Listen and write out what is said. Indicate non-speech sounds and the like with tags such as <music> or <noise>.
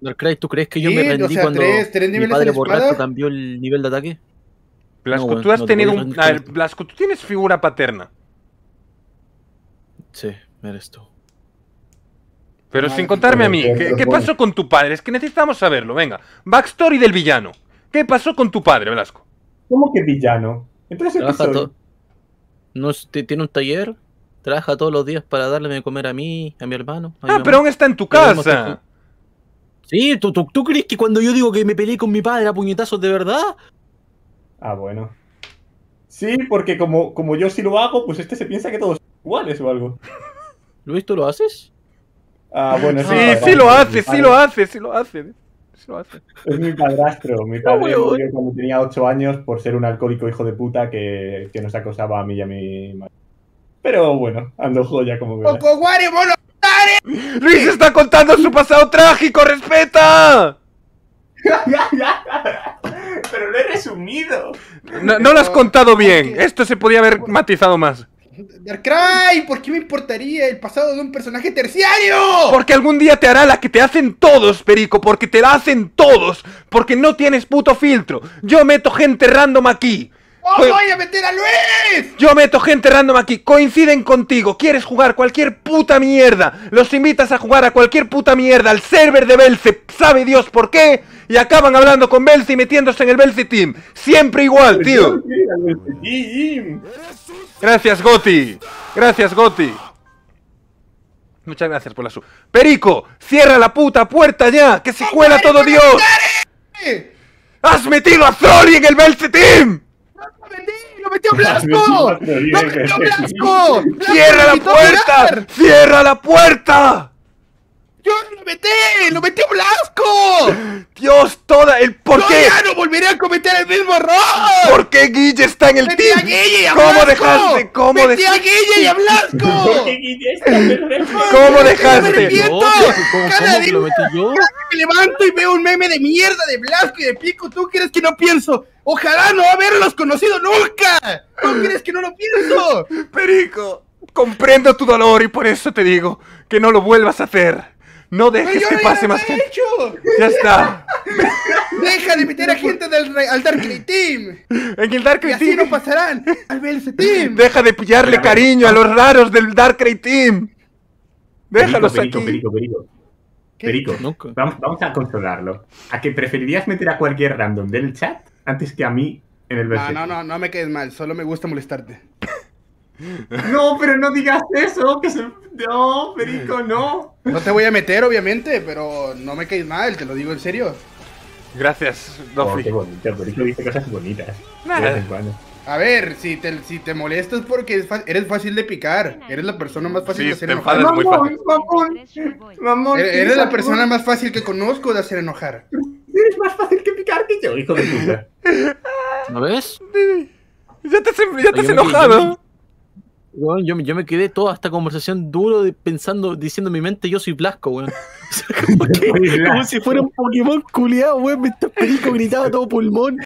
Darkrai, ¿tú crees que yo Sí, me o rendí sea, cuando tres- tres mi padre borracho cambió el nivel de ataque? Blasco, No, tú has no te tenido un. A ver. Blasco, tú tienes figura paterna. Sí, eres tú. Pero sin contarme a mí, ¿qué, pero qué bueno. pasó con tu padre? Es que necesitamos saberlo, venga. Backstory del villano. ¿Qué pasó con tu padre, Blasco? ¿Cómo que villano? Entonces. No, tiene un taller, trabaja todos los días para darle de comer a mí, a mi hermano. a Ah, pero aún está en tu casa. Sí, ¿tú, tú, ¿tú crees que cuando yo digo que me peleé con mi padre a puñetazos de verdad? Ah, bueno. Sí, porque como, como yo sí lo hago, pues este se piensa que todos son iguales o algo. Luis, ¿tú lo haces? Ah, bueno, Sí, sí lo hace, sí lo hace, sí lo hace. Sí lo hace. Es mi padrastro. Mi padre murió cuando tenía 8 años por ser un alcohólico hijo de puta que, que nos acosaba a mí y a mi madre. Pero bueno, ando joya como verás. Luis está contando su pasado trágico, respeta. <laughs> Pero lo he resumido. No, no lo has contado bien. Esto se podía haber matizado más. Darkrai, ¿por qué me importaría el pasado de un personaje terciario? Porque algún día te hará la que te hacen todos, Perico. Porque te la hacen todos. Porque no tienes puto filtro. Yo meto gente random aquí. ¡Oh, Joder. voy a meter a Luis! Yo meto gente random aquí, coinciden contigo, quieres jugar cualquier puta mierda, los invitas a jugar a cualquier puta mierda al server de Belce, sabe Dios por qué, y acaban hablando con Belce y metiéndose en el Belce Team. Siempre igual, tío. Gracias, Goti. Gracias, Goti. Muchas gracias por la su. Perico, cierra la puta puerta ya, que se cuela todo Dios. ¡Has metido a Zoli en el Belce Team! <laughs> <laughs> ¡Lo metí! ¡Lo metió Blasco! ¡Lo metió Blasco! ¡Cierra la ¡Blasco me invitó a puerta! ¡Cierra la puerta! ¡Yo lo metí! ¡Lo metió Blasco! Dios, toda el por ¡Yo qué. ya no volveré a cometer el mismo error! ¿Por qué Guille está en el ¡Metí team? a Guille y a ¿Cómo dejaste? ¿Cómo ¡Metí a dejaste? Guille y a Blasco! <laughs> ¿Cómo ¡Me dejaste? arrepiento! ¿Cómo, cómo, Cada cómo que lo día metí yo? me levanto y veo un meme de mierda de Blasco y de Pico. ¿Tú crees que no pienso? Ojalá no haberlos conocido nunca. ¿Tú crees que no lo pienso? Perico, comprendo tu dolor y por eso te digo que no lo vuelvas a hacer. No dejes que pase más hecho. Ya está. <laughs> Deja de meter a gente del, al Dark Knight Team. En el Dark Y así Team. no pasarán al BLC Team. Deja de pillarle cariño a los raros del Dark Team. Déjalos perico, aquí. Perico, perico, perico. Nunca. Vamos, vamos a controlarlo. ¿A que preferirías meter a cualquier random del chat antes que a mí en el No, verse? no, no, no me quedes mal. Solo me gusta molestarte. <laughs> No, pero no digas eso, que se... No, Perico, no. No te voy a meter, obviamente, pero no me quedes mal. Te lo digo en serio. Gracias, Oh, qué bonito, Perico dice cosas bonitas. De Nada. vez en cuando. A ver, si te, si te molestas porque es eres fácil de picar. Eres la persona más fácil Sí, de hacer te enojar. enfadas muy fácil. mamón, mamón. Eres, eres la persona más fácil que conozco de hacer enojar. Eres más fácil que picar que yo, hijo de puta. ¿No ves? Ya te has, ya te has Yo me- enojado. Weón, yo, me- yo me quedé toda esta conversación duro de- pensando, diciendo en mi mente, yo soy Blasco, weón. <laughs> O sea, como, que- como si fuera un Pokémon culiado, weón. Me está perico, gritaba todo pulmón.